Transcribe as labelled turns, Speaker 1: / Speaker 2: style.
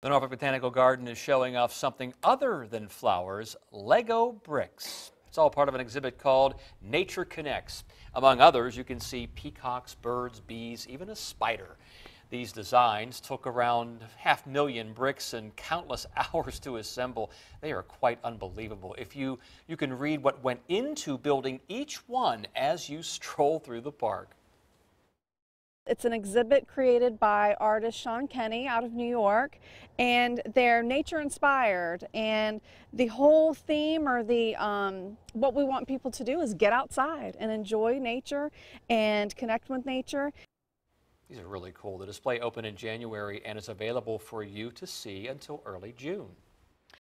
Speaker 1: The Norfolk Botanical Garden is showing off something other than flowers, Lego bricks. It's all part of an exhibit called Nature Connects. Among others, you can see peacocks, birds, bees, even a spider. These designs took around half million bricks and countless hours to assemble. They are quite unbelievable. If you, you can read what went into building each one as you stroll through the park.
Speaker 2: It's an exhibit created by artist Sean Kenney out of New York, and they're nature inspired. And the whole theme or the um, what we want people to do is get outside and enjoy nature and connect with nature.
Speaker 1: These are really cool. The display opened in January and is available for you to see until early June.